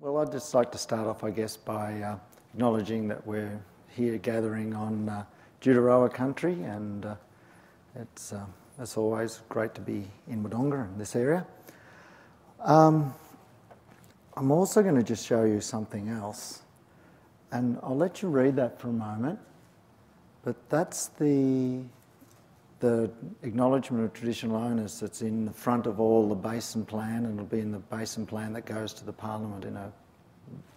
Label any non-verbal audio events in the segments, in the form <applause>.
Well, I'd just like to start off, I guess, by uh, acknowledging that we're here gathering on uh, Dhudhuroa country, and uh, it's, uh, always, great to be in Wodonga in this area. Um, I'm also going to just show you something else, and I'll let you read that for a moment. But that's the the acknowledgement of traditional owners that's in the front of all the basin plan and it'll be in the basin plan that goes to the parliament in a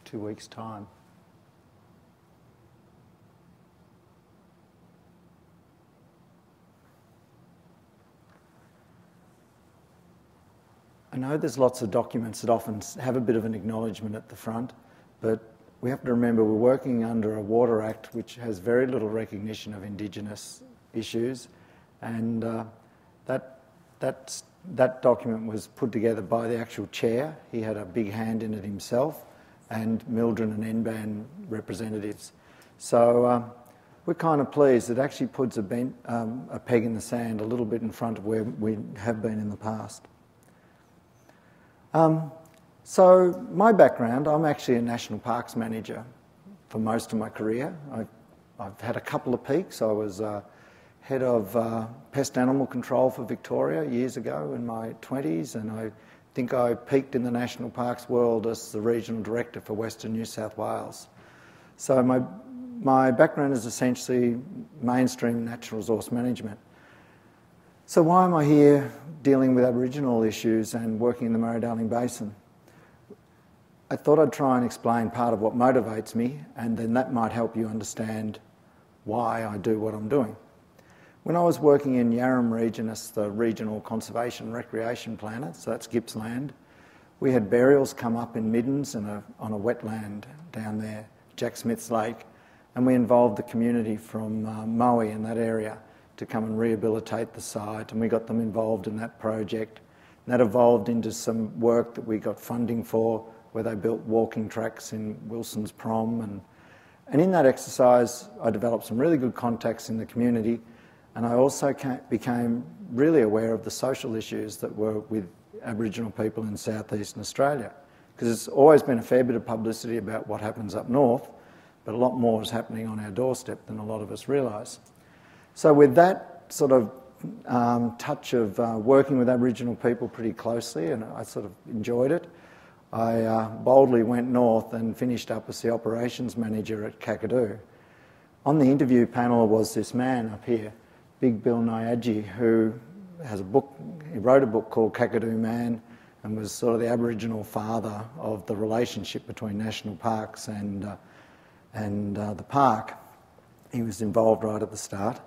two weeks time. I know there's lots of documents that often have a bit of an acknowledgement at the front, but we have to remember we're working under a Water Act which has very little recognition of Indigenous issues and uh, that, that, that document was put together by the actual chair. He had a big hand in it himself, and MLDRIN and NBAN representatives. So uh, we're kind of pleased. It actually puts a, bent, um, a peg in the sand a little bit in front of where we have been in the past. Um, so my background, I'm actually a national parks manager for most of my career. I've, I've had a couple of peaks. I was uh, head of uh, pest animal control for Victoria years ago in my 20s, and I think I peaked in the national parks world as the regional director for Western New South Wales. So my, my background is essentially mainstream natural resource management. So why am I here dealing with Aboriginal issues and working in the Murray-Darling Basin? I thought I'd try and explain part of what motivates me, and then that might help you understand why I do what I'm doing. When I was working in Yarram region as the regional conservation recreation planner, so that's Gippsland, we had burials come up in Middens a, on a wetland down there, Jack Smith's Lake, and we involved the community from uh, Moe in that area to come and rehabilitate the site, and we got them involved in that project. And that evolved into some work that we got funding for, where they built walking tracks in Wilson's Prom. And, and in that exercise, I developed some really good contacts in the community and I also became really aware of the social issues that were with Aboriginal people in southeastern Australia. Because there's always been a fair bit of publicity about what happens up north, but a lot more is happening on our doorstep than a lot of us realise. So, with that sort of um, touch of uh, working with Aboriginal people pretty closely, and I sort of enjoyed it, I uh, boldly went north and finished up as the operations manager at Kakadu. On the interview panel was this man up here Big Bill Neidjie, who has a book, he wrote a book called Kakadu Man and was sort of the Aboriginal father of the relationship between national parks and, uh, and uh, the park. He was involved right at the start.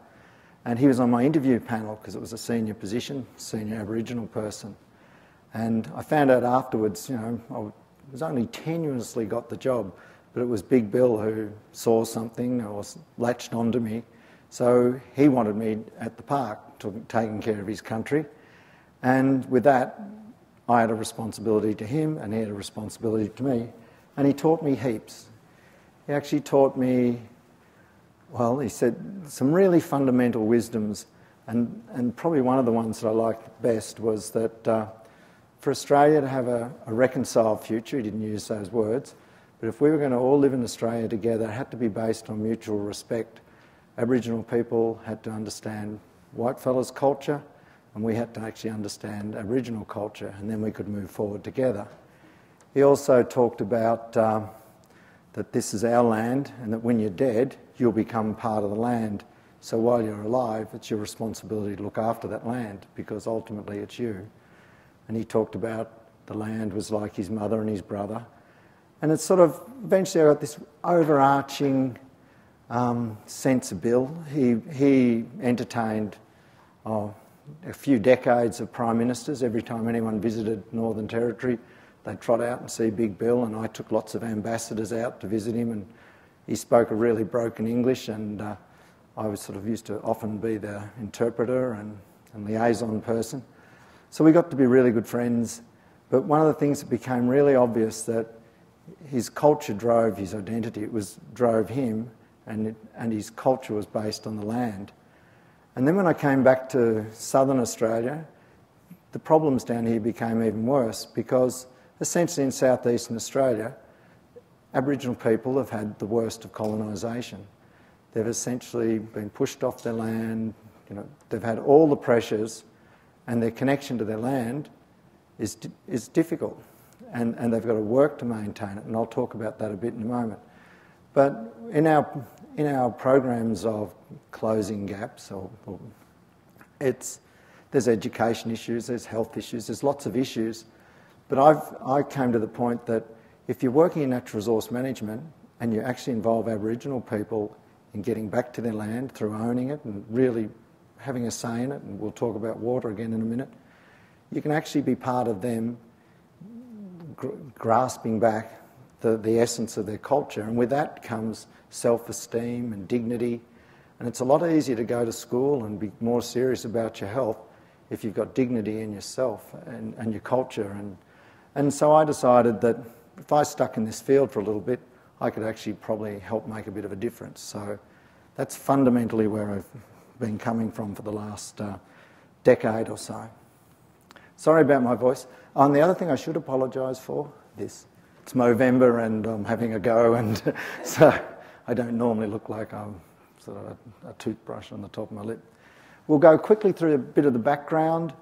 And he was on my interview panel because it was a senior position, senior Aboriginal person. And I found out afterwards, you know, I was only tenuously got the job, but it was Big Bill who saw something or latched onto me so he wanted me at the park, taking care of his country. And with that, I had a responsibility to him, and he had a responsibility to me. And he taught me heaps. He actually taught me, well, he said some really fundamental wisdoms. And, and probably one of the ones that I liked best was that uh, for Australia to have a, a reconciled future, he didn't use those words, but if we were going to all live in Australia together, it had to be based on mutual respect Aboriginal people had to understand whitefellas' culture, and we had to actually understand Aboriginal culture, and then we could move forward together. He also talked about um, that this is our land, and that when you're dead, you'll become part of the land. So while you're alive, it's your responsibility to look after that land, because ultimately it's you. And he talked about the land was like his mother and his brother. And it's sort of eventually I got this overarching um, sensible. He, he entertained oh, a few decades of prime ministers. Every time anyone visited Northern Territory, they'd trot out and see Big Bill, and I took lots of ambassadors out to visit him, and he spoke a really broken English, and uh, I was sort of used to often be the interpreter and, and liaison person. So we got to be really good friends. But one of the things that became really obvious that his culture drove his identity. It was drove him, and, it, and his culture was based on the land. And then when I came back to southern Australia, the problems down here became even worse because essentially in southeastern Australia, Aboriginal people have had the worst of colonisation. They've essentially been pushed off their land, you know, they've had all the pressures, and their connection to their land is, is difficult. And, and they've got to work to maintain it, and I'll talk about that a bit in a moment. But in our, in our programs of closing gaps, or, or it's, there's education issues, there's health issues, there's lots of issues. But I've, I came to the point that if you're working in natural resource management and you actually involve Aboriginal people in getting back to their land through owning it and really having a say in it, and we'll talk about water again in a minute, you can actually be part of them gr- grasping back the, the essence of their culture. And with that comes self esteem and dignity. And it's a lot easier to go to school and be more serious about your health if you've got dignity in yourself and, and your culture. And, and so I decided that if I stuck in this field for a little bit, I could actually probably help make a bit of a difference. So that's fundamentally where I've been coming from for the last uh, decade or so. Sorry about my voice. And the other thing I should apologise for this. It's Movember and I'm having a go, and <laughs> so I don't normally look like I'm sort of a, a toothbrush on the top of my lip. We'll go quickly through a bit of the background.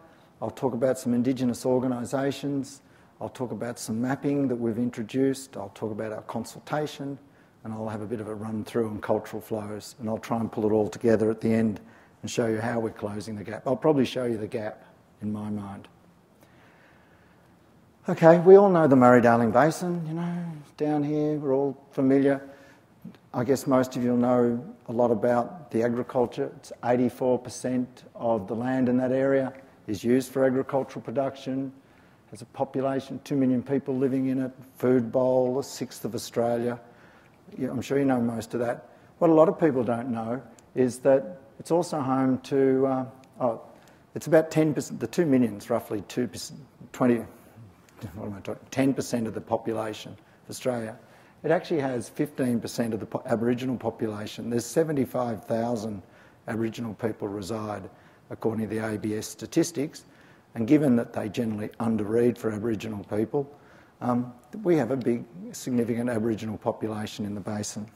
I'll talk about some Indigenous organisations. I'll talk about some mapping that we've introduced. I'll talk about our consultation, and I'll have a bit of a run through on cultural flows, and I'll try and pull it all together at the end and show you how we're closing the gap. I'll probably show you the gap in my mind. Okay, we all know the Murray-Darling Basin, you know, down here, we're all familiar. I guess most of you know a lot about the agriculture. It's 84% of the land in that area is used for agricultural production. Has a population, 2 million people living in it, food bowl, a sixth of Australia. I'm sure you know most of that. What a lot of people don't know is that it's also home to, uh, oh, it's about 10%, the 2 millions, roughly 2%, 20, what am I talking, 10% of the population of Australia. It actually has 15% of the po- Aboriginal population. There's 75,000 Aboriginal people reside, according to the ABS statistics. And given that they generally underread for Aboriginal people, um, we have a big, significant Aboriginal population in the basin.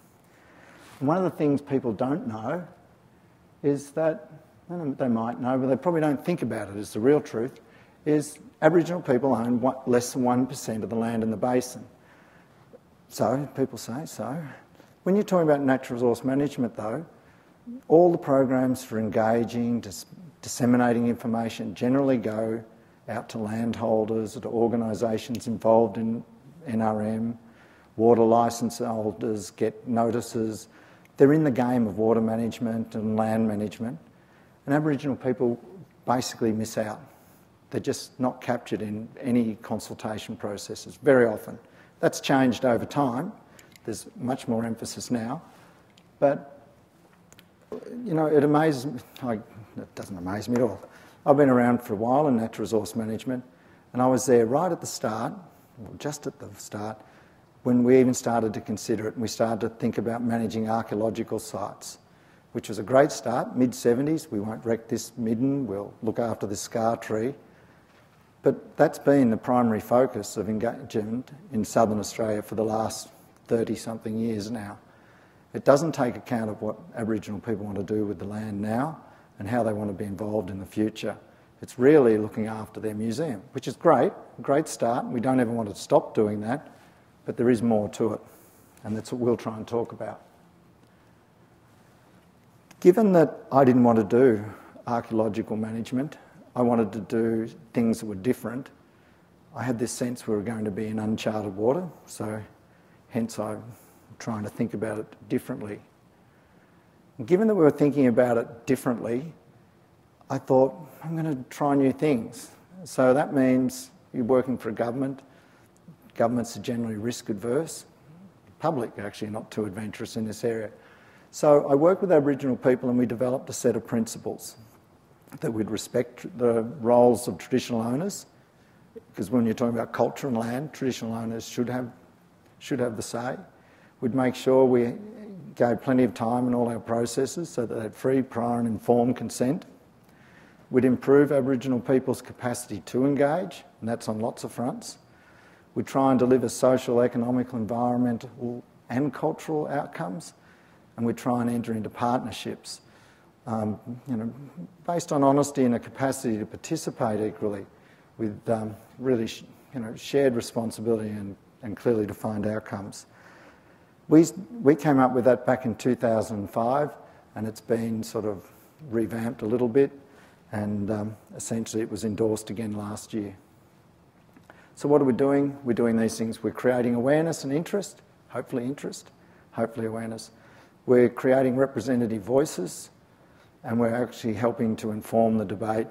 And one of the things people don't know is that, they might know, but they probably don't think about it as the real truth, is Aboriginal people own less than 1% of the land in the basin. So, people say so. When you're talking about natural resource management, though, all the programs for engaging, dis- disseminating information generally go out to landholders, to organisations involved in NRM, water licence holders get notices. They're in the game of water management and land management. And Aboriginal people basically miss out. They're just not captured in any consultation processes very often. That's changed over time. There's much more emphasis now. But, you know, it amazes me. I, it doesn't amaze me at all. I've been around for a while in natural resource management, and I was there right at the start, or just at the start, when we even started to consider it and we started to think about managing archaeological sites, which was a great start, mid 70s. We won't wreck this midden, we'll look after this scar tree. But that's been the primary focus of engagement in southern Australia for the last 30 something years now. It doesn't take account of what Aboriginal people want to do with the land now and how they want to be involved in the future. It's really looking after their museum, which is great, great start. We don't ever want to stop doing that, but there is more to it, and that's what we'll try and talk about. Given that I didn't want to do archaeological management, I wanted to do things that were different. I had this sense we were going to be in uncharted water, so hence I'm trying to think about it differently. Given that we were thinking about it differently, I thought, I'm going to try new things. So that means you're working for a government. Governments are generally risk adverse. Public, actually, not too adventurous in this area. So I worked with Aboriginal people and we developed a set of principles that we'd respect the roles of traditional owners, because when you're talking about culture and land, traditional owners should have, should have the say. We'd make sure we gave plenty of time in all our processes so that they had free, prior and informed consent. We'd improve Aboriginal people's capacity to engage, and that's on lots of fronts. We try and deliver social, economical, environmental, and cultural outcomes, and we try and enter into partnerships, um, you know, based on honesty and a capacity to participate equally, with um, really, you know, shared responsibility and, and clearly defined outcomes. We, we came up with that back in 2005, and it's been sort of revamped a little bit, and um, essentially it was endorsed again last year. So, what are we doing? We're doing these things. We're creating awareness and interest, hopefully, interest, hopefully, awareness. We're creating representative voices, and we're actually helping to inform the debate.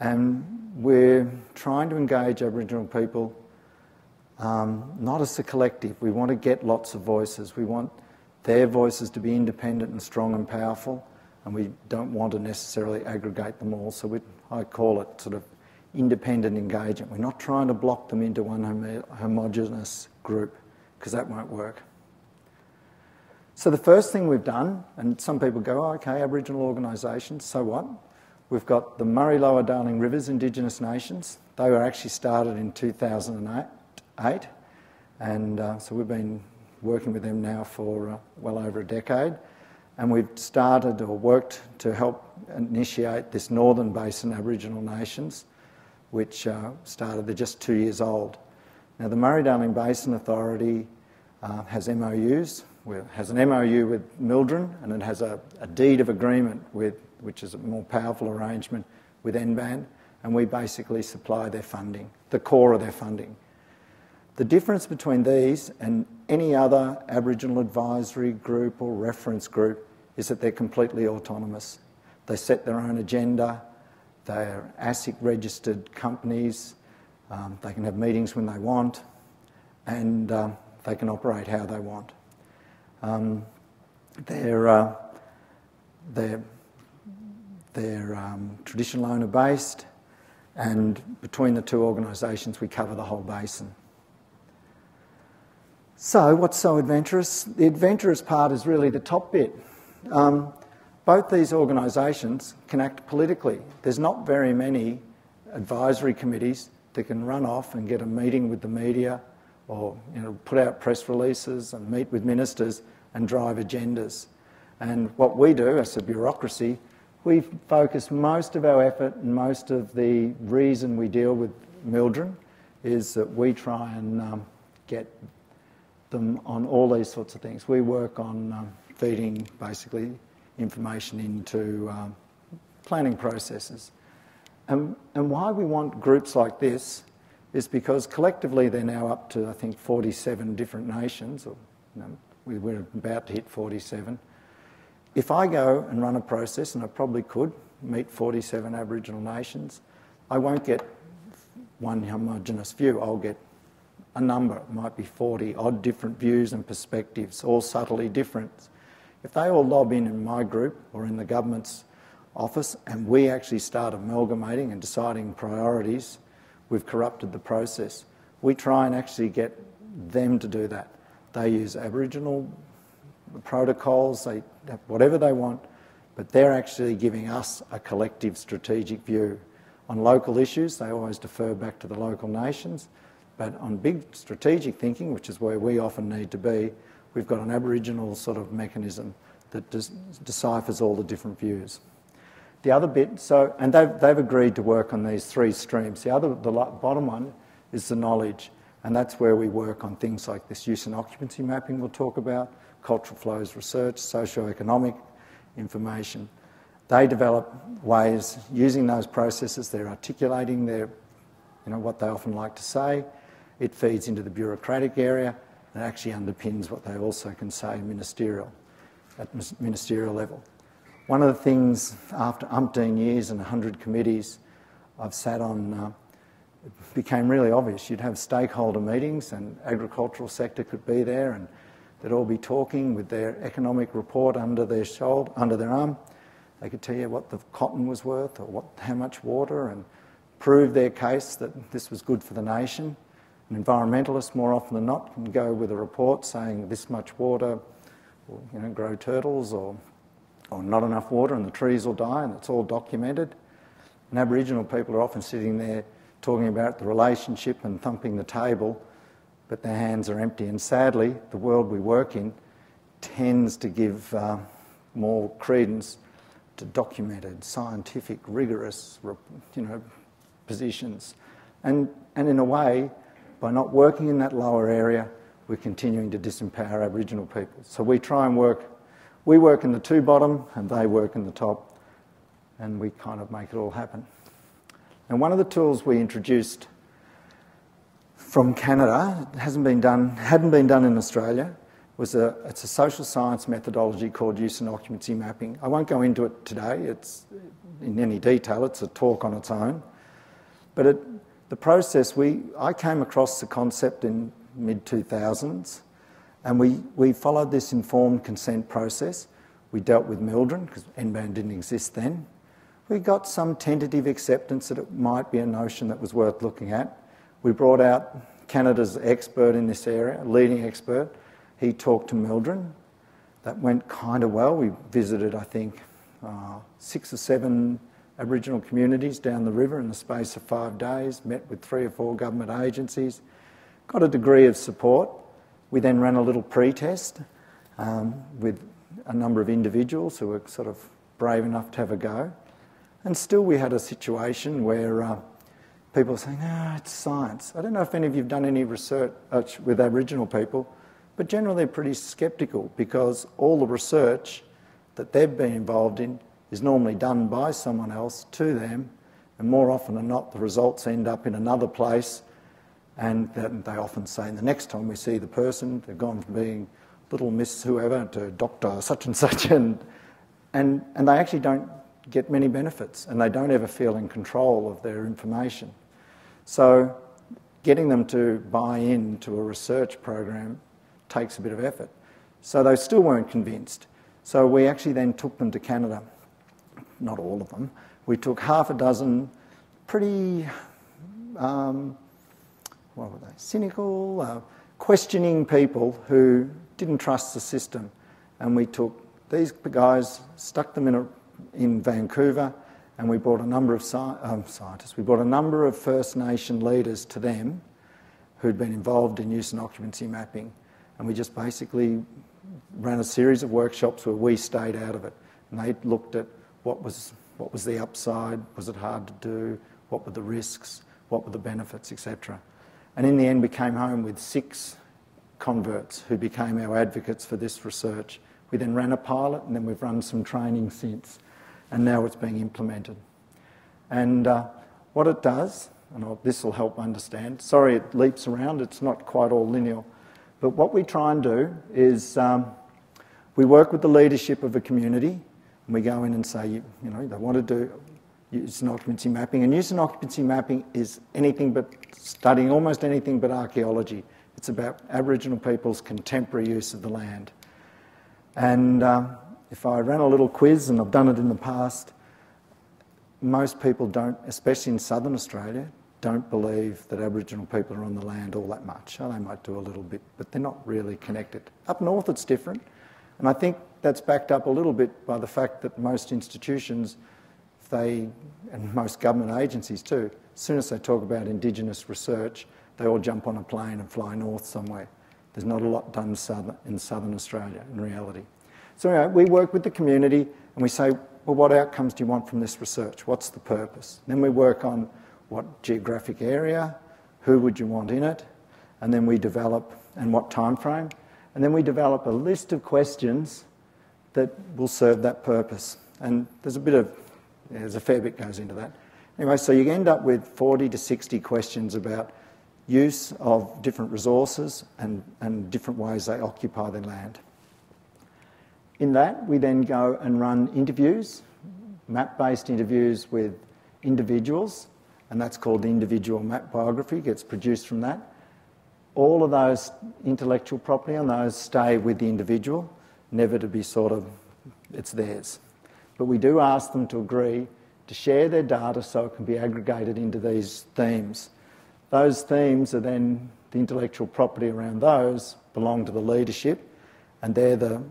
And we're trying to engage Aboriginal people um, not as a collective. We want to get lots of voices. We want their voices to be independent and strong and powerful, and we don't want to necessarily aggregate them all. So we, I call it sort of independent engagement. We're not trying to block them into one homo- homogenous group because that won't work. So, the first thing we've done, and some people go, oh, okay, Aboriginal organisations, so what? We've got the Murray Lower Darling Rivers Indigenous Nations. They were actually started in 2008, and uh, so we've been working with them now for uh, well over a decade. And we've started or worked to help initiate this Northern Basin Aboriginal Nations which uh, started, they're just two years old. Now, the Murray Darling Basin Authority uh, has MOUs, has an MOU with MLDRIN, and it has a, a, deed of agreement with, which is a more powerful arrangement with NBAN, and we basically supply their funding, the core of their funding. The difference between these and any other Aboriginal advisory group or reference group is that they're completely autonomous. They set their own agenda, they're ASIC registered companies. Um, they can have meetings when they want, and um, they can operate how they want. Um, they're, uh, um, traditional owner based, and between the two organisations, we cover the whole basin. So, what's so adventurous? The adventurous part is really the top bit. Um, both these organisations can act politically. There's not very many advisory committees that can run off and get a meeting with the media or you know, put out press releases and meet with ministers and drive agendas. And what we do as a bureaucracy, we focus most of our effort and most of the reason we deal with MLDRIN is that we try and um, get them on all these sorts of things. We work on um, feeding basically information into um, planning processes. And, and why we want groups like this is because collectively they're now up to, I think, 47 different nations, or you know, we, we're about to hit 47. If I go and run a process, and I probably could meet 47 Aboriginal nations, I won't get one homogenous view, I'll get a number, it might be 40 odd different views and perspectives, all subtly different. If they all lob in in my group or in the government's office and we actually start amalgamating and deciding priorities, we've corrupted the process. We try and actually get them to do that. They use Aboriginal protocols, they whatever they want, but they're actually giving us a collective strategic view. On local issues, they always defer back to the local nations, but on big strategic thinking, which is where we often need to be, we've got an Aboriginal sort of mechanism that deciphers all the different views. The other bit, so, and they've, they've agreed to work on these three streams. The other, the bottom one is the knowledge, and that's where we work on things like this use and occupancy mapping we'll talk about, cultural flows research, socio-economic information. They develop ways using those processes, they're articulating their, you know, what they often like to say. It feeds into the bureaucratic area, and actually underpins what they also can say ministerial, at ministerial level. One of the things after umpteen years and 100 committees I've sat on, uh, it became really obvious. You'd have stakeholder meetings and agricultural sector could be there and they'd all be talking with their economic report under their shoulder, under their arm. They could tell you what the cotton was worth or what, how much water and prove their case that this was good for the nation. An environmentalist, more often than not, can go with a report saying this much water will you know, grow turtles or, or not enough water and the trees will die, and it's all documented. And Aboriginal people are often sitting there talking about the relationship and thumping the table but their hands are empty. And sadly, the world we work in tends to give uh, more credence to documented, scientific, rigorous, you know, positions. And, and in a way, by not working in that lower area, we're continuing to disempower Aboriginal people. So we try and work, we work in the two bottom and they work in the top, and we kind of make it all happen. And one of the tools we introduced from Canada hasn't been done, hadn't been done in Australia. Was a, it's a social science methodology called use and occupancy mapping. I won't go into it today. It's in any detail. It's a talk on its own. But it, the process, we, I came across the concept in mid 2000s, and we, we followed this informed consent process. We dealt with MLDRIN because NBAN didn't exist then. We got some tentative acceptance that it might be a notion that was worth looking at. We brought out Canada's expert in this area, leading expert. He talked to MLDRIN. That went kind of well. We visited, I think, uh, six or seven Aboriginal communities down the river in the space of five days, met with three or four government agencies, got a degree of support. We then ran a little pre test um, with a number of individuals who were sort of brave enough to have a go. And still, we had a situation where uh, people are saying, ah, it's science. I don't know if any of you have done any research with Aboriginal people, but generally they're pretty sceptical because all the research that they've been involved in is normally done by someone else to them, and more often than not, the results end up in another place. And they often say, the next time we see the person, they've gone from being little Miss whoever to Doctor such and <laughs> such, and, and, and they actually don't get many benefits and they don't ever feel in control of their information. So, getting them to buy in to a research program takes a bit of effort. So, they still weren't convinced. So, we actually then took them to Canada. Not all of them. We took half a dozen pretty, um, what were they, cynical, uh, questioning people who didn't trust the system. And we took these guys, stuck them in a in Vancouver, and we brought a number of sci- um, scientists, we brought a number of First Nation leaders to them who'd been involved in use and occupancy mapping. And we just basically ran a series of workshops where we stayed out of it. And they looked at what was, what was the upside, was it hard to do, what were the risks, what were the benefits, etc. And in the end, we came home with six converts who became our advocates for this research. We then ran a pilot, and then we've run some training since and now it's being implemented. And uh, what it does, and this will help understand, sorry it leaps around, it's not quite all linear, but what we try and do is um, we work with the leadership of a community and we go in and say, you, you know, they want to do use and occupancy mapping. And use and occupancy mapping is anything but studying almost anything but archaeology. It's about Aboriginal people's contemporary use of the land. And um, if I ran a little quiz, and I've done it in the past, most people don't, especially in southern Australia, don't believe that Aboriginal people are on the land all that much. Oh, they might do a little bit, but they're not really connected. Up north, it's different. And I think that's backed up a little bit by the fact that most institutions, they, and most government agencies too, as soon as they talk about Indigenous research, they all jump on a plane and fly north somewhere. There's not a lot done in southern Australia in reality. So anyway, we work with the community and we say, well, what outcomes do you want from this research? What's the purpose? Then we work on what geographic area, who would you want in it, and then we develop, and what time frame, and then we develop a list of questions that will serve that purpose. And there's a bit of, there's a fair bit goes into that. Anyway, so you end up with 40 to 60 questions about use of different resources and, and different ways they occupy their land. In that, we then go and run interviews, map based interviews with individuals, and that's called the individual map biography, gets produced from that. All of those intellectual property on those stay with the individual, never to be sort of, it's theirs. But we do ask them to agree to share their data so it can be aggregated into these themes. Those themes are then the intellectual property around those belong to the leadership, and they're the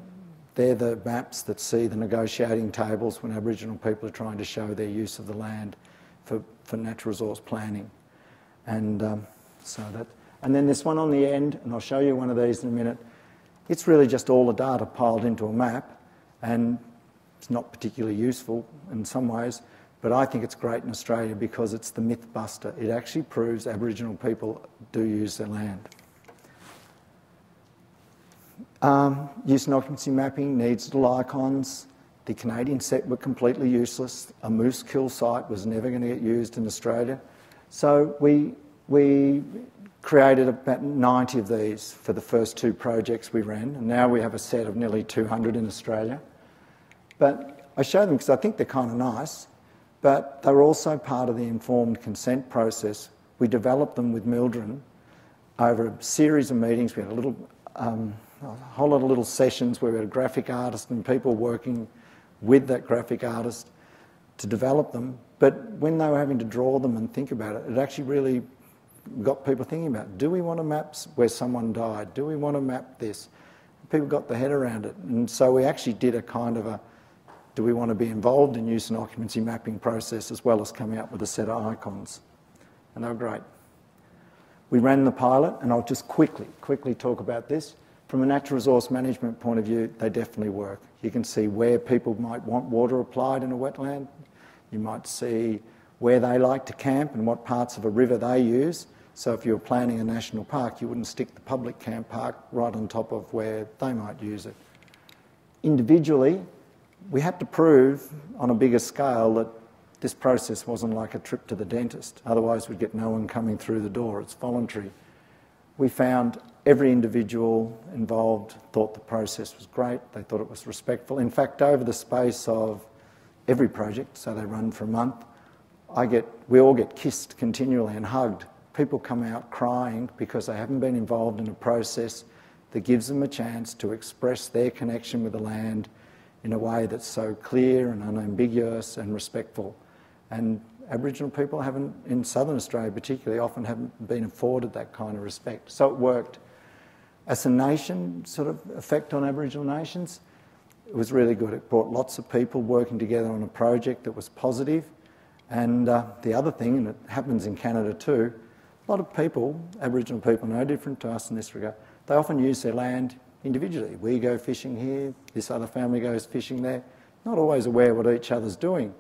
they're the maps that see the negotiating tables when Aboriginal people are trying to show their use of the land for, for natural resource planning. And um, so that, And then this one on the end, and I'll show you one of these in a minute, it's really just all the data piled into a map, and it's not particularly useful in some ways, but I think it's great in Australia because it's the myth buster. It actually proves Aboriginal people do use their land. Um, use and occupancy mapping needs little icons. The Canadian set were completely useless. A moose kill site was never going to get used in Australia. So we, we created about 90 of these for the first two projects we ran, and now we have a set of nearly 200 in Australia. But I show them because I think they're kind of nice, but they're also part of the informed consent process. We developed them with MLDRIN over a series of meetings. We had a little um, a whole lot of little sessions where we had a graphic artist and people working with that graphic artist to develop them. But when they were having to draw them and think about it, it actually really got people thinking about do we want to map where someone died? Do we want to map this? People got their head around it. And so we actually did a kind of a do we want to be involved in use and occupancy mapping process as well as coming up with a set of icons? And they were great. We ran the pilot, and I'll just quickly, quickly talk about this. From a natural resource management point of view, they definitely work. You can see where people might want water applied in a wetland. You might see where they like to camp and what parts of a river they use. So if you were planning a national park, you wouldn't stick the public camp park right on top of where they might use it. Individually, we had to prove on a bigger scale that this process wasn't like a trip to the dentist. Otherwise, we'd get no one coming through the door. It's voluntary. We found every individual involved thought the process was great, they thought it was respectful. In fact, over the space of every project, so they run for a month, I get, we all get kissed continually and hugged. People come out crying because they haven't been involved in a process that gives them a chance to express their connection with the land in a way that's so clear and unambiguous and respectful. And Aboriginal people haven't, in southern Australia particularly, often haven't been afforded that kind of respect. So it worked as a nation sort of effect on Aboriginal nations, it was really good. It brought lots of people working together on a project that was positive. And uh, the other thing, and it happens in Canada too, a lot of people, Aboriginal people, no different to us in this regard, they often use their land individually. We go fishing here, this other family goes fishing there, not always aware what each other's doing.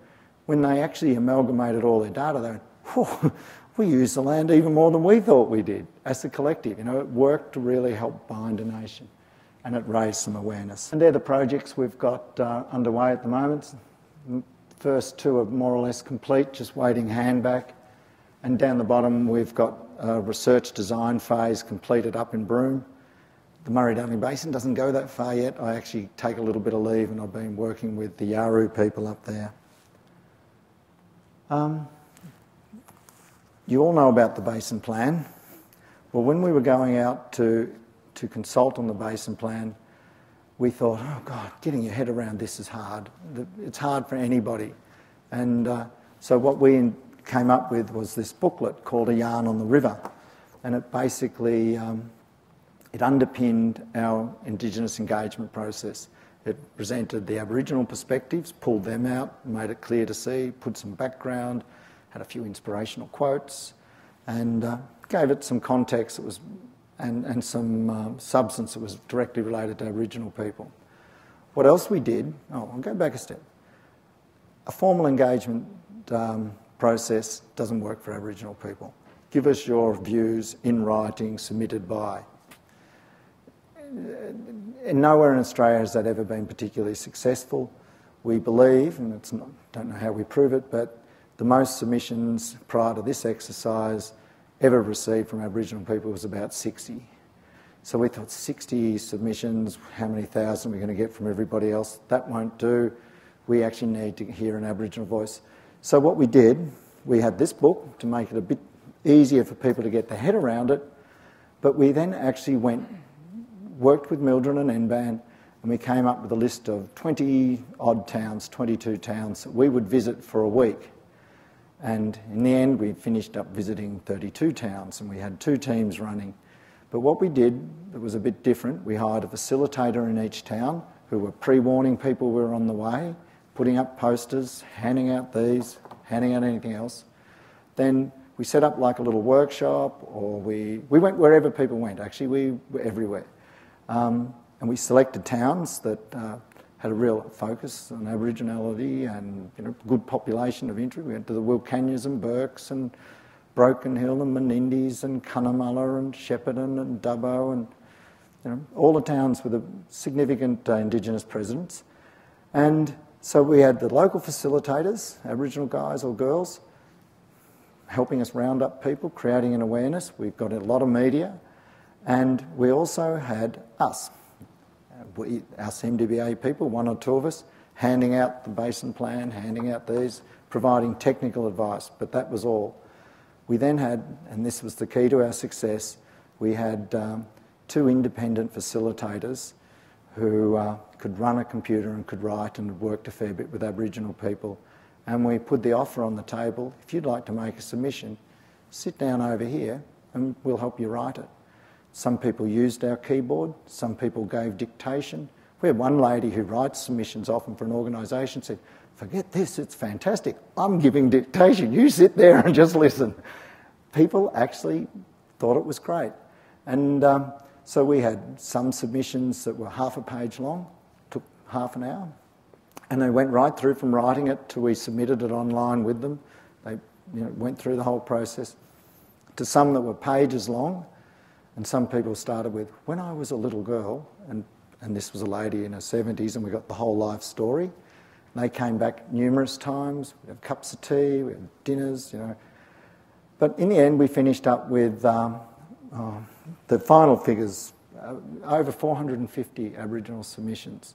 When they actually amalgamated all their data, they went, we use the land even more than we thought we did as a collective. You know, it worked to really help bind a nation and it raised some awareness. And they're the projects we've got uh, underway at the moment. First two are more or less complete, just waiting hand back. And down the bottom, we've got a research design phase completed up in Broome. The Murray-Darling Basin doesn't go that far yet. I actually take a little bit of leave and I've been working with the Yawuru people up there. Um, you all know about the basin plan. Well, when we were going out to, to consult on the basin plan, we thought, oh God, getting your head around this is hard. It's hard for anybody. And uh, so what we came up with was this booklet called A Yarn on the River. And it basically, um, it underpinned our Indigenous engagement process. It presented the Aboriginal perspectives, pulled them out, made it clear to see, put some background, had a few inspirational quotes, and uh, gave it some context that was, and, and some uh, substance that was directly related to Aboriginal people. What else we did, oh, I'll go back a step. A formal engagement um, process doesn't work for Aboriginal people. Give us your views in writing, submitted by. Nowhere in Australia has that ever been particularly successful. We believe, and it's not, don't know how we prove it, but the most submissions prior to this exercise ever received from Aboriginal people was about 60. So we thought 60 submissions, how many thousand we're we going to get from everybody else? That won't do. We actually need to hear an Aboriginal voice. So what we did, we had this book to make it a bit easier for people to get their head around it, but we then actually went, worked with MLDRIN and NBAN, and we came up with a list of 20 odd towns, 22 towns that we would visit for a week. And in the end, we finished up visiting 32 towns and we had two teams running. But what we did that was a bit different, we hired a facilitator in each town who were pre warning people we were on the way, putting up posters, handing out these, handing out anything else. Then we set up like a little workshop, or we, we went wherever people went, actually, we were everywhere. Um, and we selected towns that uh, had a real focus on Aboriginality and you know, good population of interest. We went to the Wilcannias and Bourkes and Broken Hill and Menindee and Cunnamulla and Shepparton and Dubbo and you know, all the towns with a significant uh, Indigenous presence. And so we had the local facilitators, Aboriginal guys or girls, helping us round up people, creating an awareness. We've got a lot of media. And we also had us, we, us people, one or two of us, handing out the basin plan, handing out these, providing technical advice, but that was all. We then had, and this was the key to our success, we had um, two independent facilitators who uh, could run a computer and could write and worked a fair bit with Aboriginal people. And we put the offer on the table if you'd like to make a submission, sit down over here and we'll help you write it. Some people used our keyboard, some people gave dictation. We had one lady who writes submissions often for an organisation said, Forget this, it's fantastic. I'm giving dictation. You sit there and just listen. People actually thought it was great. And um, so we had some submissions that were half a page long, took half an hour. And they went right through from writing it to we submitted it online with them. They you know, went through the whole process. To some that were pages long, and some people started with, when I was a little girl, and, and this was a lady in her 70s, and we got the whole life story. And they came back numerous times. We had cups of tea, we had dinners, you know. But in the end, we finished up with um, oh, the final figures uh, over 450 Aboriginal submissions.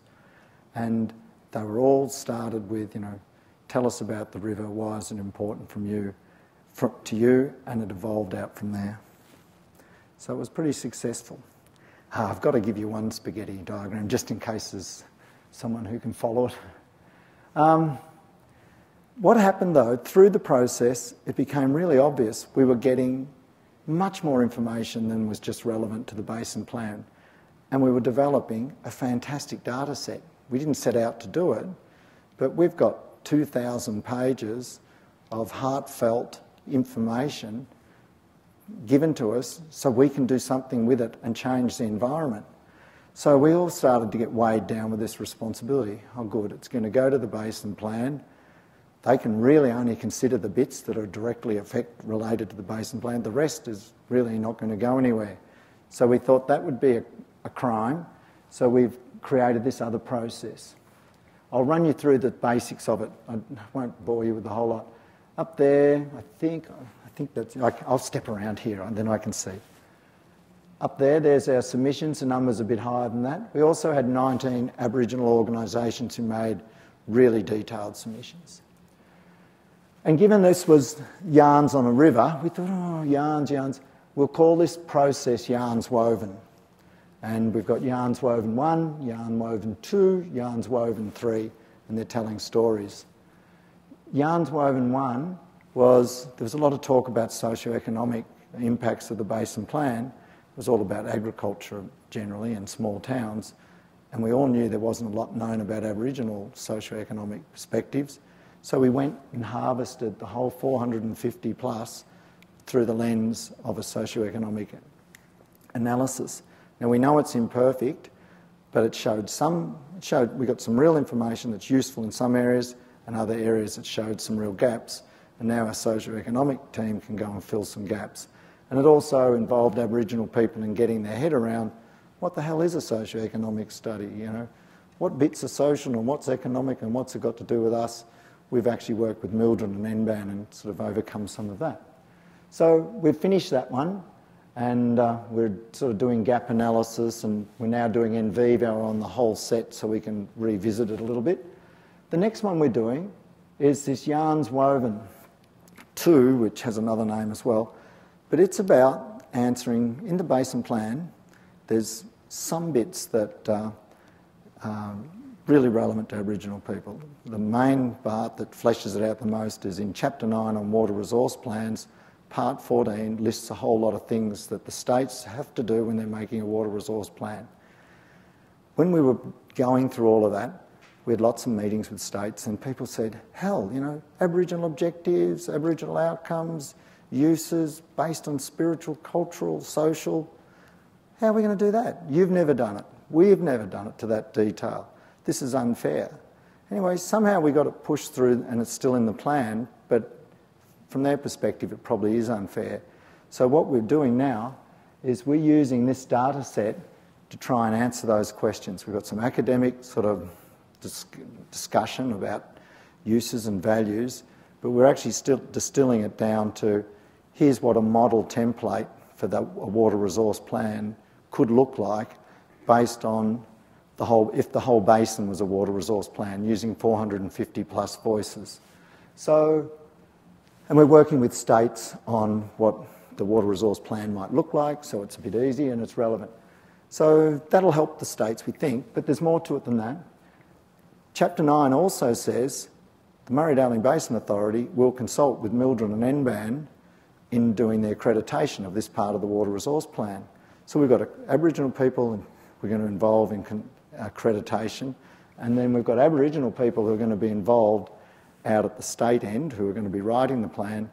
And they were all started with, you know, tell us about the river, why is it important from you, from, to you, and it evolved out from there. So it was pretty successful. Ah, I've got to give you one spaghetti diagram just in case there's someone who can follow it. Um, what happened though, through the process, it became really obvious we were getting much more information than was just relevant to the basin plan. And we were developing a fantastic data set. We didn't set out to do it, but we've got 2,000 pages of heartfelt information given to us so we can do something with it and change the environment. So we all started to get weighed down with this responsibility. Oh, good, it's going to go to the basin plan. They can really only consider the bits that are directly affect, related to the basin plan. The rest is really not going to go anywhere. So we thought that would be a, a crime. So we've created this other process. I'll run you through the basics of it. I won't bore you with the whole lot. Up there, I think, I think that's, I'll step around here and then I can see. Up there, there's our submissions. The number's a bit higher than that. We also had 19 Aboriginal organisations who made really detailed submissions. And given this was yarns on a river, we thought, oh, yarns, yarns. We'll call this process yarns woven. And we've got yarns woven one, yarn woven two, yarns woven three, and they're telling stories. Yarns woven one was there was a lot of talk about socio-economic impacts of the basin plan. It was all about agriculture generally and small towns, and we all knew there wasn't a lot known about Aboriginal socio-economic perspectives. So we went and harvested the whole 450 plus through the lens of a socio-economic analysis. Now we know it's imperfect, but it showed some, it showed we got some real information that's useful in some areas, and other areas that showed some real gaps and now our socio-economic team can go and fill some gaps. And it also involved Aboriginal people in getting their head around what the hell is a socio-economic study, you know? What bits are social and what's economic and what's it got to do with us? We've actually worked with MLDRIN and NBAN and sort of overcome some of that. So we've finished that one and uh, we're sort of doing gap analysis and we're now doing NVivo on the whole set so we can revisit it a little bit. The next one we're doing is this yarns woven. 2, which has another name as well, but it's about answering in the basin plan. There's some bits that are really relevant to Aboriginal people. The main part that fleshes it out the most is in Chapter 9 on water resource plans. Part 14 lists a whole lot of things that the states have to do when they're making a water resource plan. When we were going through all of that, we had lots of meetings with states, and people said, hell, you know, Aboriginal objectives, Aboriginal outcomes, uses based on spiritual, cultural, social. How are we going to do that? You've never done it. We've never done it to that detail. This is unfair. Anyway, somehow we got it pushed through and it's still in the plan, but from their perspective, it probably is unfair. So, what we're doing now is we're using this data set to try and answer those questions. We've got some academic sort of dis- discussion about uses and values, but we're actually still distilling it down to here's what a model template for the, a water resource plan could look like based on the whole, if the whole basin was a water resource plan using 450 plus voices. So, and we're working with states on what the water resource plan might look like, so it's a bit easy and it's relevant. So that'll help the states, we think, but there's more to it than that. Chapter 9 also says the Murray Darling Basin Authority will consult with MLDRIN and NBAN in doing the accreditation of this part of the water resource plan. So we've got Aboriginal people and we're going to involve in accreditation, and then we've got Aboriginal people who are going to be involved out at the state end who are going to be writing the plan.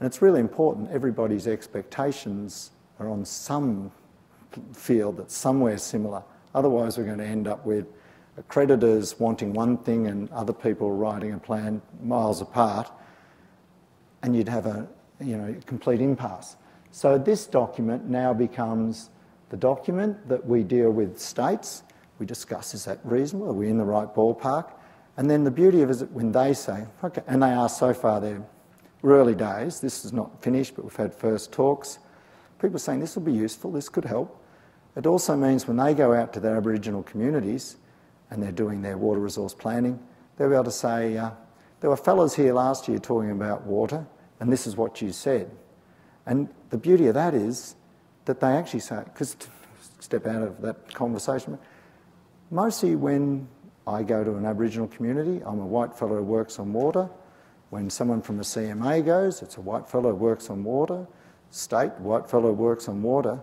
And it's really important everybody's expectations are on some field that's somewhere similar. Otherwise, we're going to end up with accreditors wanting one thing and other people writing a plan miles apart, and you'd have a you know, complete impasse. So this document now becomes the document that we deal with states. We discuss is that reasonable? Are we in the right ballpark? And then the beauty of it is when they say, okay, and they are so far, they're early days, this is not finished, but we've had first talks. People are saying this will be useful, this could help. It also means when they go out to their Aboriginal communities and they're doing their water resource planning, they'll be able to say, uh, there were fellows here last year talking about water, and this is what you said. And the beauty of that is that they actually say, because step out of that conversation, mostly when I go to an Aboriginal community, I'm a white fellow who works on water. When someone from a CMA goes, it's a white fellow who works on water. State, white fellow who works on water.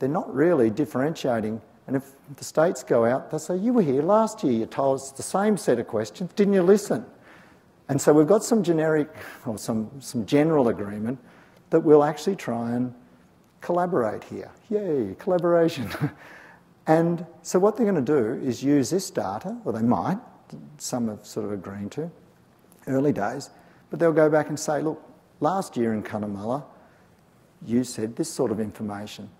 They're not really differentiating. And if the states go out, they say, You were here last year, you told us the same set of questions, didn't you listen? And so we've got some generic or some, some general agreement that we'll actually try and collaborate here. Yay, collaboration. <laughs> And so what they're going to do is use this data, or they might, some have sort of agreed to, early days, but they'll go back and say, look, last year in Cunnamulla, you said this sort of information.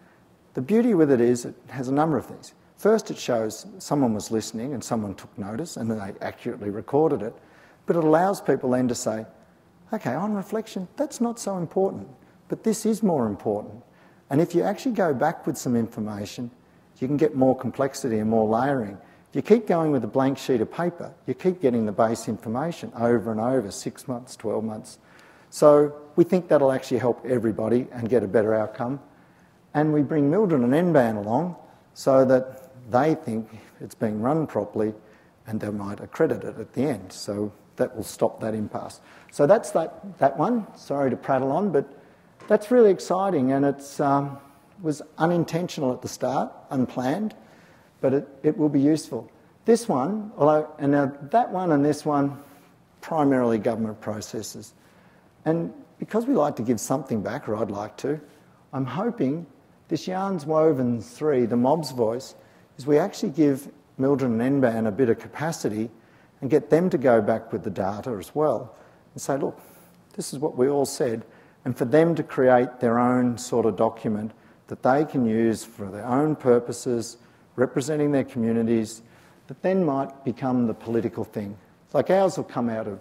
The beauty with it is it has a number of things. First, it shows someone was listening and someone took notice and they accurately recorded it, but it allows people then to say, okay, on reflection, that's not so important, but this is more important. And if you actually go back with some information, you can get more complexity and more layering. If you keep going with a blank sheet of paper, you keep getting the base information over and over, six months, 12 months. So we think that'll actually help everybody and get a better outcome. And we bring MLDRIN and NBAN along so that they think it's being run properly and they might accredit it at the end. So that will stop that impasse. So that's that, that one. Sorry to prattle on, but that's really exciting and it's. Um, was unintentional at the start, unplanned, but it, it will be useful. This one, although, and now that one and this one, primarily government processes. And because we like to give something back, or I'd like to, I'm hoping this Yarns Woven 3, the mob's voice, is we actually give MLDRIN and NBAN a bit of capacity and get them to go back with the data as well and say, look, this is what we all said, and for them to create their own sort of document that they can use for their own purposes, representing their communities, that then might become the political thing. Like ours will come out of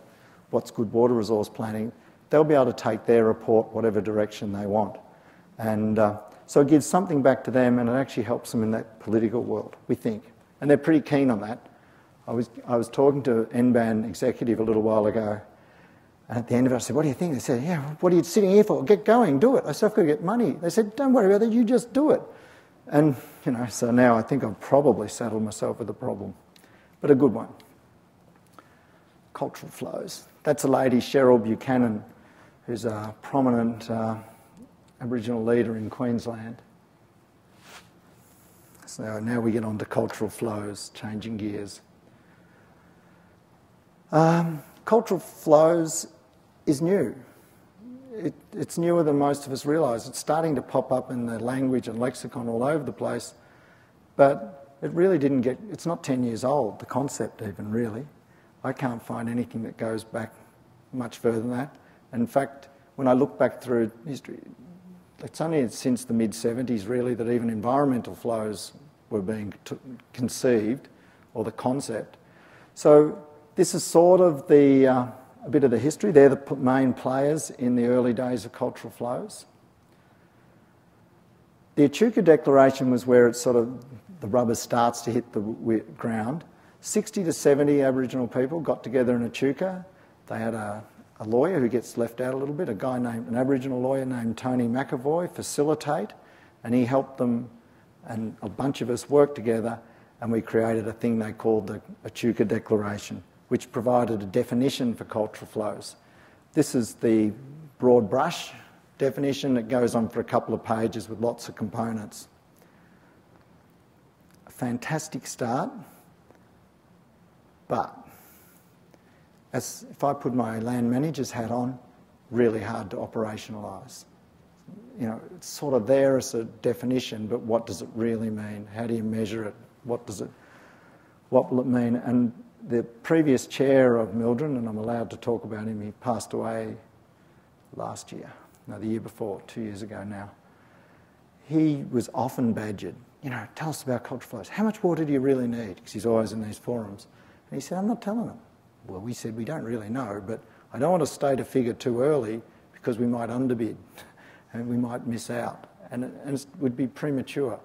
what's good water resource planning. They'll be able to take their report whatever direction they want. And uh, so it gives something back to them and it actually helps them in that political world, we think. And they're pretty keen on that. I was, I was talking to an NBAN executive a little while ago and at the end of it, I said, What do you think? They said, Yeah, what are you sitting here for? Get going, do it. I said, I've got to get money. They said, Don't worry about it, you just do it. And, you know, so now I think I've probably settled myself with a problem, but a good one. Cultural flows. That's a lady, Cheryl Buchanan, who's a prominent uh, Aboriginal leader in Queensland. So now we get on to cultural flows, changing gears. Um, cultural flows is new. it, it's newer than most of us realise. It's starting to pop up in the language and lexicon all over the place, but it really didn't get, it's not 10 years old, the concept even really. I can't find anything that goes back much further than that. In fact, when I look back through history, it's only since the mid 70s really that even environmental flows were being conceived or the concept. So this is sort of the, uh, a bit of the history. They're the main players in the early days of cultural flows. The Echuca Declaration was where it sort of the rubber starts to hit the ground. 60 to 70 Aboriginal people got together in Echuca. They had a, a lawyer who gets left out a little bit, a guy named, an Aboriginal lawyer named Tony McAvoy, facilitate, and he helped them, and a bunch of us worked together, and we created a thing they called the Echuca Declaration which provided a definition for cultural flows. This is the broad brush definition that goes on for a couple of pages with lots of components. A fantastic start, but if I put my land manager's hat on, really hard to operationalise. You know, it's sort of there as a definition, but what does it really mean? How do you measure it? What does it, what will it mean? And the previous chair of MLDRIN, and I'm allowed to talk about him, he passed away last year, no, the year before, two years ago now. He was often badgered, you know, tell us about cultural flows. How much water do you really need? Because he's always in these forums. And he said, I'm not telling them. Well, we said, we don't really know, but I don't want to state a figure too early because we might underbid <laughs> and we might miss out and it, and it would be premature.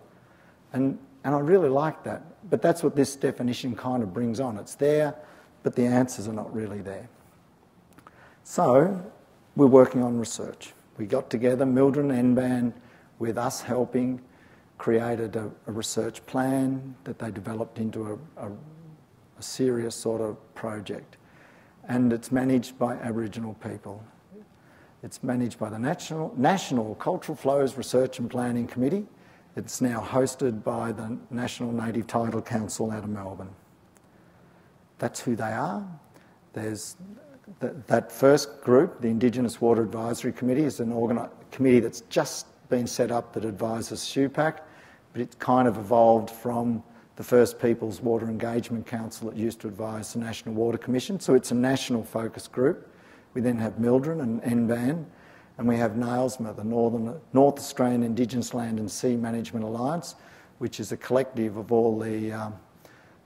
And and I really like that. But that's what this definition kind of brings on. It's there, but the answers are not really there. So we're working on research. We got together, MLDRIN NBAN, with us helping, created a, a research plan that they developed into a, a, a serious sort of project. And it's managed by Aboriginal people. It's managed by the National, National Cultural Flows Research and Planning Committee, it's now hosted by the National Native Title Council out of Melbourne. That's who they are. There's the, that first group, the Indigenous Water Advisory Committee, is an committee that's just been set up that advises SUPAC, but it's kind of evolved from the First Peoples Water Engagement Council that used to advise the National Water Commission. So it's a national focus group. We then have MLDRIN and NBAN, and we have NAILSMA, the Northern, North Australian Indigenous Land and Sea Management Alliance, which is a collective of all the, um,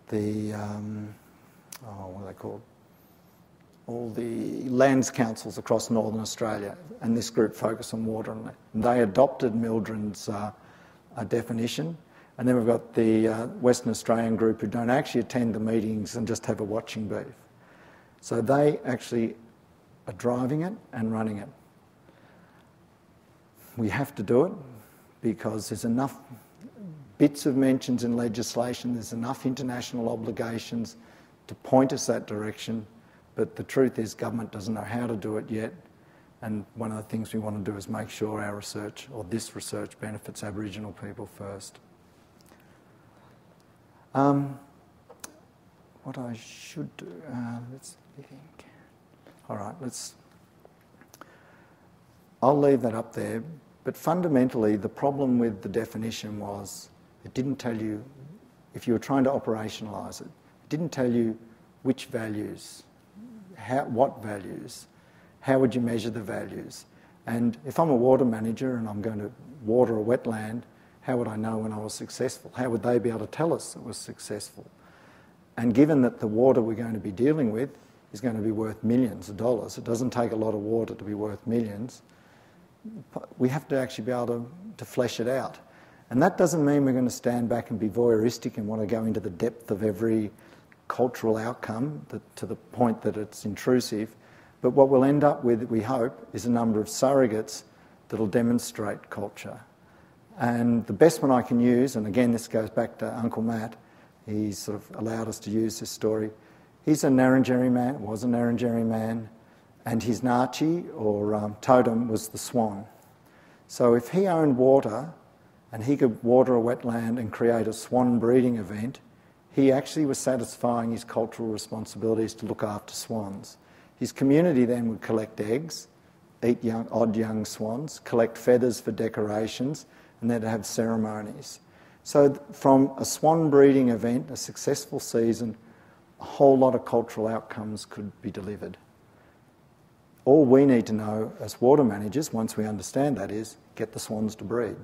the um, oh, what are they called? All the lands councils across Northern Australia, and this group focus on water and they adopted MLDRIN's uh, definition. And then we've got the uh, Western Australian group who don't actually attend the meetings and just have a watching booth. So they actually are driving it and running it we have to do it because there's enough bits of mentions in legislation, there's enough international obligations to point us that direction. But the truth is, government doesn't know how to do it yet. And one of the things we want to do is make sure our research, or this research, benefits Aboriginal people first. Um, what I should do, uh, let's think. All right, let's I'll leave that up there. But fundamentally, the problem with the definition was it didn't tell you, if you were trying to operationalise it, it didn't tell you which values, how, what values, how would you measure the values. And if I'm a water manager and I'm going to water a wetland, how would I know when I was successful? How would they be able to tell us it was successful? And given that the water we're going to be dealing with is going to be worth millions of dollars, it doesn't take a lot of water to be worth millions we have to actually be able to, to flesh it out. And that doesn't mean we're going to stand back and be voyeuristic and want to go into the depth of every cultural outcome that, to the point that it's intrusive. But what we'll end up with, we hope, is a number of surrogates that'll demonstrate culture. And the best one I can use, and again, this goes back to Uncle Matt, he's sort of allowed us to use this story. He's a Ngarrindjeri man, was a Ngarrindjeri man, and his ngatji or um, totem was the swan. So if he owned water and he could water a wetland and create a swan breeding event, he actually was satisfying his cultural responsibilities to look after swans. His community then would collect eggs eat young, odd young swans, collect feathers for decorations, and they'd have ceremonies. So, from a swan breeding event, a successful season, a whole lot of cultural outcomes could be delivered. All we need to know as water managers, once we understand that, is get the swans to breed.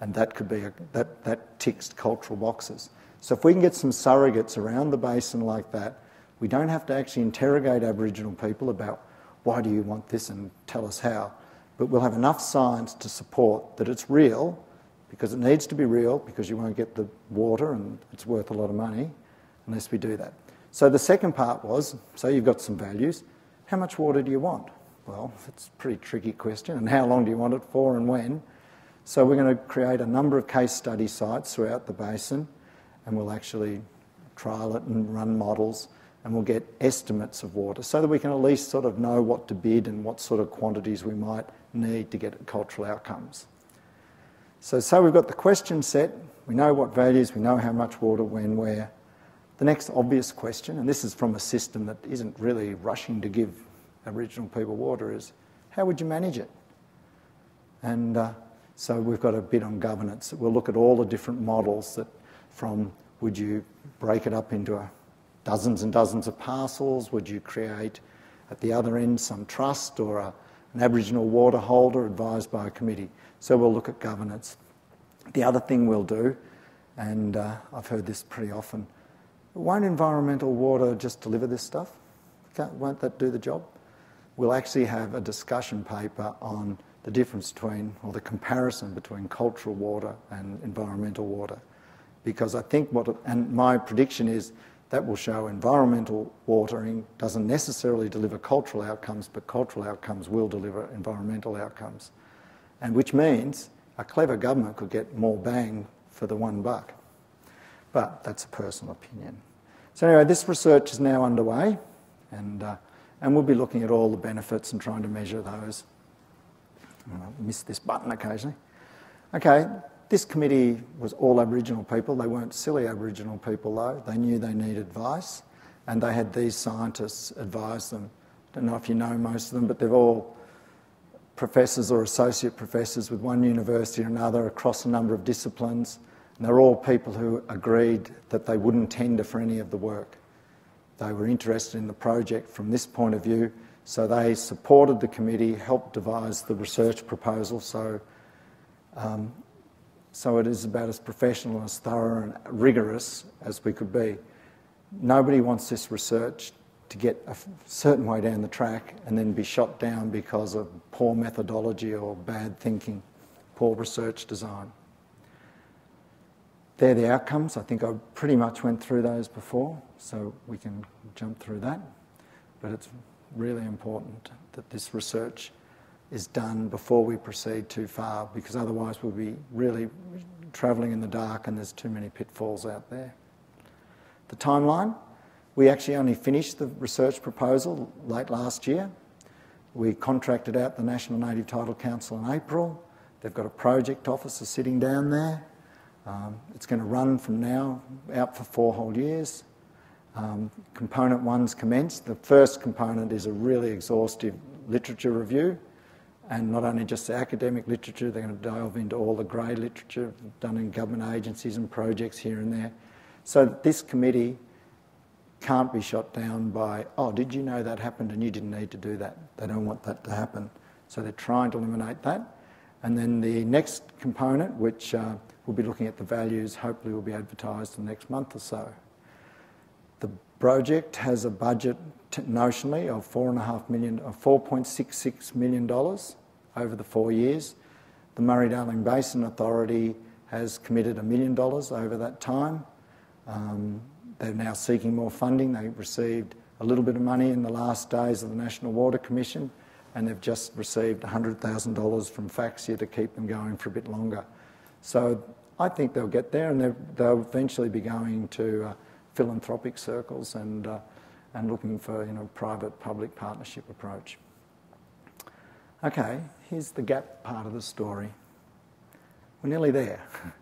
And that could be a, that, that ticks cultural boxes. So if we can get some surrogates around the basin like that, we don't have to actually interrogate Aboriginal people about why do you want this and tell us how. But we'll have enough science to support that it's real because it needs to be real because you won't get the water and it's worth a lot of money unless we do that. So the second part was so you've got some values. How much water do you want? Well, it's a pretty tricky question. And how long do you want it for and when? So we're going to create a number of case study sites throughout the basin and we'll actually trial it and run models and we'll get estimates of water so that we can at least sort of know what to bid and what sort of quantities we might need to get cultural outcomes. So, so we've got the question set, we know what values, we know how much water, when, where. The next obvious question, and this is from a system that isn't really rushing to give Aboriginal people water, is how would you manage it? And uh, so we've got a bit on governance. We'll look at all the different models that from would you break it up into a, dozens and dozens of parcels? Would you create at the other end some trust or a, an Aboriginal water holder advised by a committee? So we'll look at governance. The other thing we'll do, and uh, I've heard this pretty often, won't environmental water just deliver this stuff? won't that do the job? We'll actually have a discussion paper on the difference between, or the comparison between cultural water and environmental water. Because I think what, and my prediction is that will show environmental watering doesn't necessarily deliver cultural outcomes, but cultural outcomes will deliver environmental outcomes. And which means a clever government could get more bang for the one buck. But that's a personal opinion. So, anyway, this research is now underway, and, uh, and we'll be looking at all the benefits and trying to measure those. I miss this button occasionally. Okay, this committee was all Aboriginal people. They weren't silly Aboriginal people, though. They knew they needed advice, and they had these scientists advise them. I don't know if you know most of them, but they're all professors or associate professors with one university or another across a number of disciplines. And they're all people who agreed that they wouldn't tender for any of the work. They were interested in the project from this point of view, so they supported the committee, helped devise the research proposal. So, um, so it is about as professional, as thorough, and rigorous as we could be. Nobody wants this research to get a certain way down the track and then be shot down because of poor methodology or bad thinking, poor research design. They're the outcomes. I think I pretty much went through those before, so we can jump through that. But it's really important that this research is done before we proceed too far, because otherwise we'll be really travelling in the dark and there's too many pitfalls out there. The timeline we actually only finished the research proposal late last year. We contracted out the National Native Title Council in April. They've got a project officer sitting down there. Um, it's going to run from now out for four whole years. Um, component one's commenced. The first component is a really exhaustive literature review, and not only just the academic literature, they're going to delve into all the grey literature done in government agencies and projects here and there. So this committee can't be shot down by, oh, did you know that happened and you didn't need to do that? They don't want that to happen. So they're trying to eliminate that. And then the next component, which uh, we'll be looking at the values, hopefully will be advertised in the next month or so. Project has a budget notionally of four and a half million, of $4.66 million over the four years. The Murray-Darling Basin Authority has committed a million dollars over that time. Um, they're now seeking more funding. They received a little bit of money in the last days of the National Water Commission, and they've just received $100,000 from FACSIA to keep them going for a bit longer. So I think they'll get there, and they'll eventually be going to uh, philanthropic circles and, uh, and looking for you know, private-public partnership approach. Okay, here's the gap part of the story. We're nearly there. <laughs>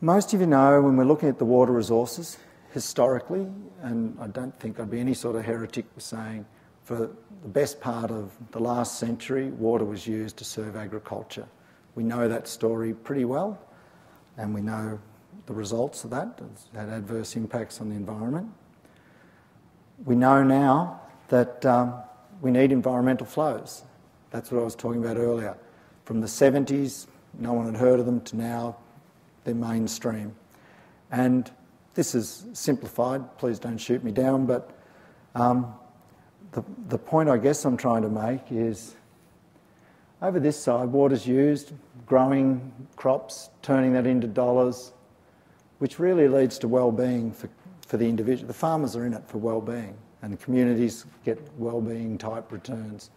Most of you know when we're looking at the water resources, historically, and I don't think I'd be any sort of heretic saying for the best part of the last century, water was used to serve agriculture. We know that story pretty well, and we know the results of that. It's had adverse impacts on the environment. We know now that um, we need environmental flows. That's what I was talking about earlier. From the 70s, no one had heard of them, to now they're mainstream. And this is simplified, please don't shoot me down, but um, the, the point I guess I'm trying to make is over this side, water's used, growing crops, turning that into dollars, which really leads to well-being for, for the individual. The farmers are in it for well-being, and the communities get well-being type returns.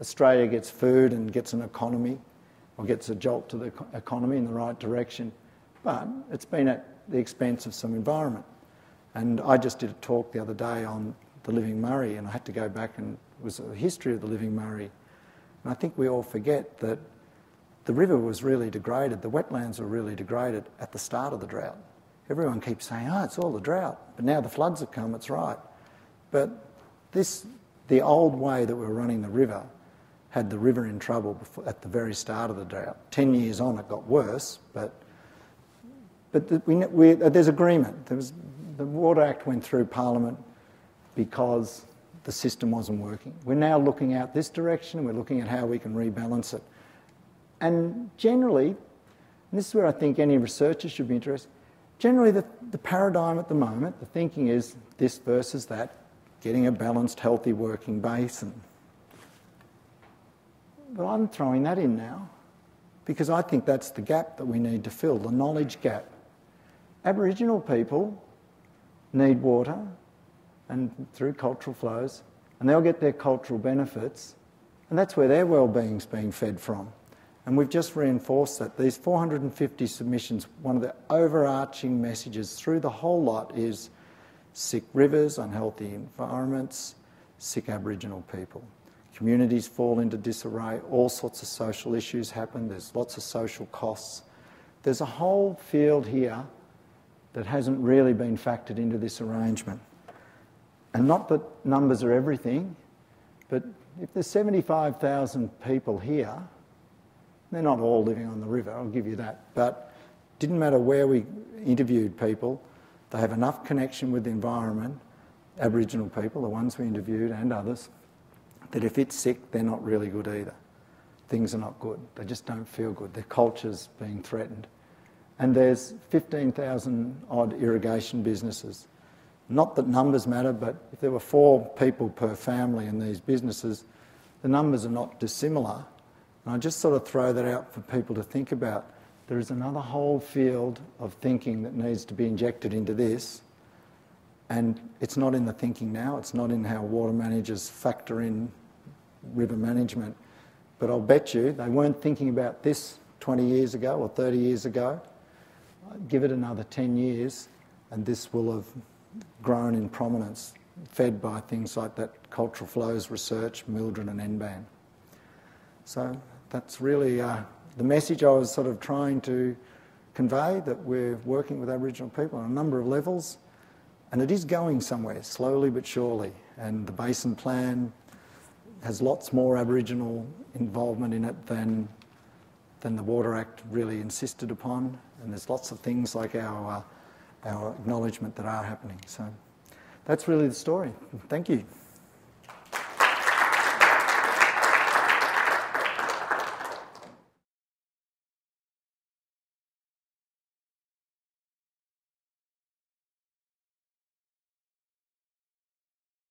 Australia gets food and gets an economy, or gets a jolt to the economy in the right direction, but it's been at the expense of some environment. And I just did a talk the other day on the Living Murray, and I had to go back and it was a history of the Living Murray. And I think we all forget that the river was really degraded, the wetlands were really degraded at the start of the drought. Everyone keeps saying, oh, it's all the drought. But now the floods have come, it's right. But this, the old way that we were running the river had the river in trouble before, at the very start of the drought. Ten years on, it got worse, but, but the, we, we, there's agreement. There was, the Water Act went through Parliament because the system wasn't working. We're now looking out this direction, we're looking at how we can rebalance it. And generally, and this is where I think any researcher should be interested, generally the, the paradigm at the moment, the thinking is this versus that, getting a balanced, healthy working basin. But I'm throwing that in now because I think that's the gap that we need to fill, the knowledge gap. Aboriginal people need water, and through cultural flows, and they'll get their cultural benefits, and that's where their well-being's being fed from. And we've just reinforced that. These 450 submissions, one of the overarching messages through the whole lot is sick rivers, unhealthy environments, sick Aboriginal people. Communities fall into disarray, all sorts of social issues happen, there's lots of social costs. There's a whole field here that hasn't really been factored into this arrangement. And not that numbers are everything, but if there's 75,000 people here, they're not all living on the river, I'll give you that. But didn't matter where we interviewed people, they have enough connection with the environment, Aboriginal people, the ones we interviewed and others, that if it's sick, they're not really good either. Things are not good. They just don't feel good. Their culture's being threatened. And there's 15,000 odd irrigation businesses not that numbers matter, but if there were four people per family in these businesses, the numbers are not dissimilar. And I just sort of throw that out for people to think about. There is another whole field of thinking that needs to be injected into this. And it's not in the thinking now, it's not in how water managers factor in river management. But I'll bet you they weren't thinking about this 20 years ago or 30 years ago. Give it another 10 years, and this will have grown in prominence, fed by things like that cultural flows research, MLDRIN and NBAN. So that's really uh, the message I was sort of trying to convey that we're working with Aboriginal people on a number of levels, and it is going somewhere, slowly but surely. And the Basin Plan has lots more Aboriginal involvement in it than, than the Water Act really insisted upon. And there's lots of things like our uh, our acknowledgement that are happening. So that's really the story. Thank you.